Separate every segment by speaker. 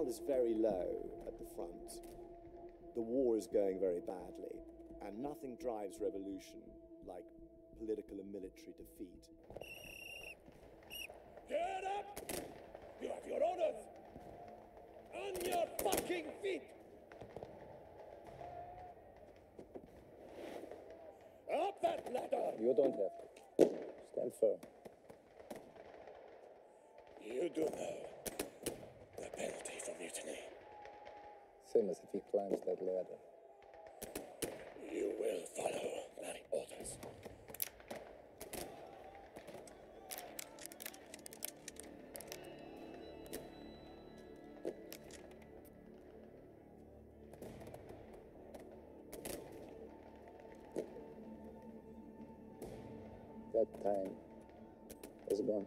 Speaker 1: morale is very low at the front. The war is going very badly, and nothing drives revolution like political and military defeat.
Speaker 2: Get up! You have your orders! On your fucking feet! Up that ladder!
Speaker 3: You don't have to. Stand firm.
Speaker 2: You do know the penalty for mutiny.
Speaker 3: Same as if he climbs that ladder.
Speaker 2: You will follow my orders.
Speaker 3: That time is gone.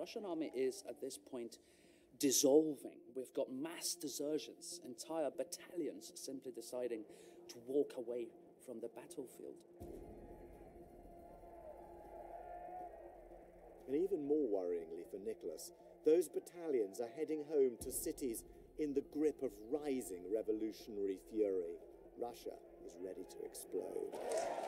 Speaker 4: Russian army is at this point dissolving. We've got mass desertions, entire battalions simply deciding to walk away from the battlefield.
Speaker 1: And even more worryingly for Nicholas, those battalions are heading home to cities in the grip of rising revolutionary fury. Russia is ready to explode.